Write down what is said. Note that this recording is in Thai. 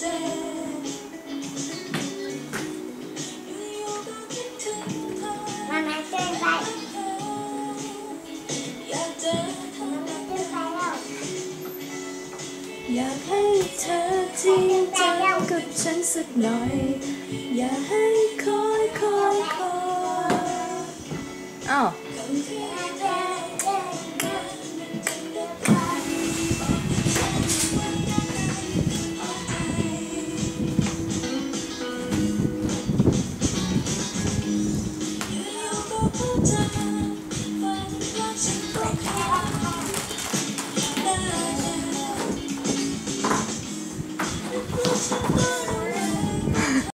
day. อยากให้เธอจริงจังกับฉันสักหน่อย อย่าให้คอยคอยคอยอ้าว Música